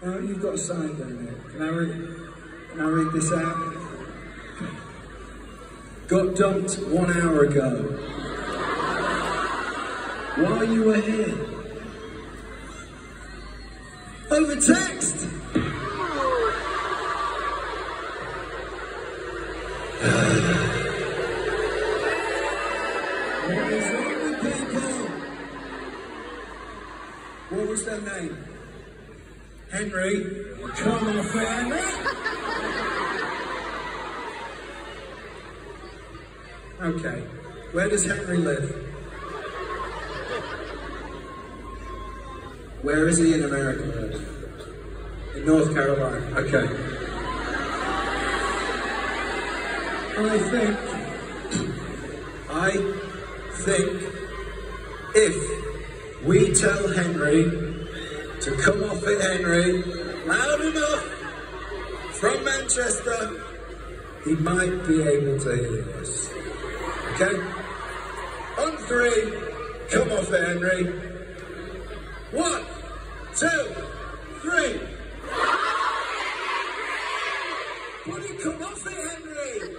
Now you've got a sign down there. Can I read, can I read this out? Got dumped one hour ago. While you were here. Over text! What was their name? Henry. Come on, Henry. Okay. Where does Henry live? Where is he in America? In North Carolina. Okay. I think, I think if we tell Henry to come off it, Henry, loud enough from Manchester, he might be able to hear us. Okay? On three, come off it, Henry. One, two, three. Buddy, come off it, Henry.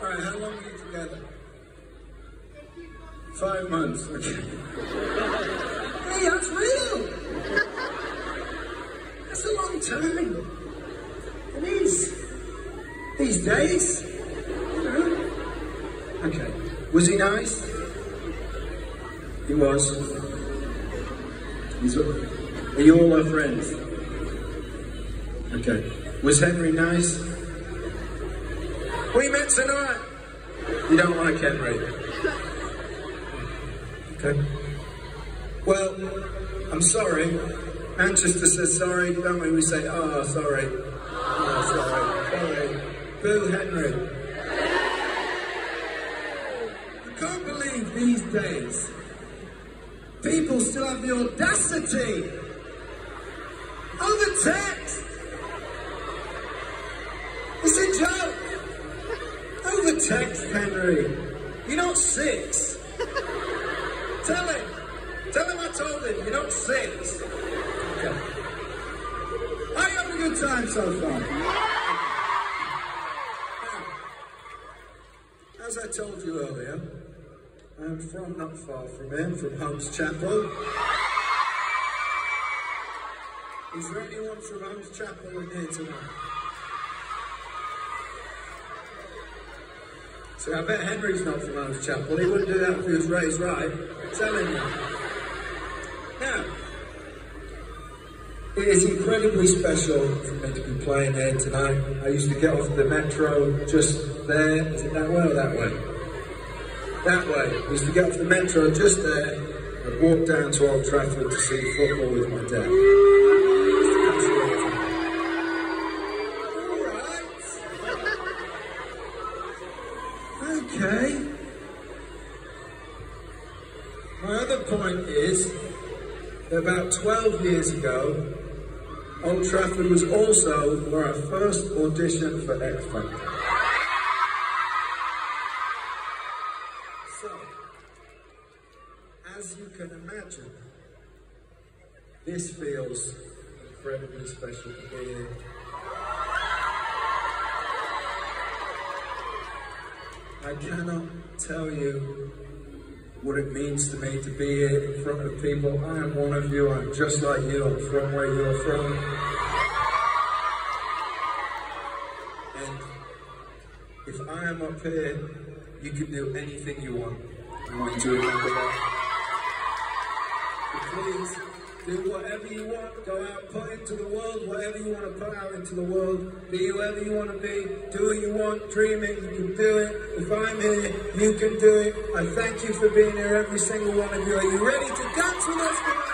All right, how long are you together? Five months. Okay. Hey, that's real. That's a long time. It is. These days. You know. Okay. Was he nice? He was. He's, are you all our friends? Okay. Was Henry nice? We met tonight. You don't like Henry? Okay. Well, I'm sorry. Manchester says sorry, don't we? We say, oh, sorry. Oh, sorry. Sorry. Boo Henry. I can't believe these days people still have the audacity over text. It's a joke. Over text, Henry. You're not six. Tell him. Tell him I told him you don't six. Okay. Are you having a good time so far? As I told you earlier, I'm from not far from here, from Holmes Chapel. Is there anyone from Holmes Chapel in here tonight? So I bet Henry's not from Holmes Chapel. He wouldn't do that if he was raised right. You. Now, it is incredibly special for me to be playing here tonight. I used to get off the metro just there. Is it that way or that way? That way. I used to get off the metro just there and walk down to Old Trafford to see football with my dad. Okay. My other point is that about 12 years ago, Old Trafford was also where I first auditioned for X Factor. So, as you can imagine, this feels incredibly special to be here. I cannot tell you what it means to me to be here in front of people. I am one of you, I'm just like you, I'm from where you're from. And if I am up here, you can do anything you want. I want you to remember that. But please, do whatever you want. Go out, put into the world whatever you want to put out into the world. Be whoever you want to be. Do what you want. Dream it. You can do it. If I'm here, you can do it. I thank you for being here, every single one of you. Are you ready to dance with us?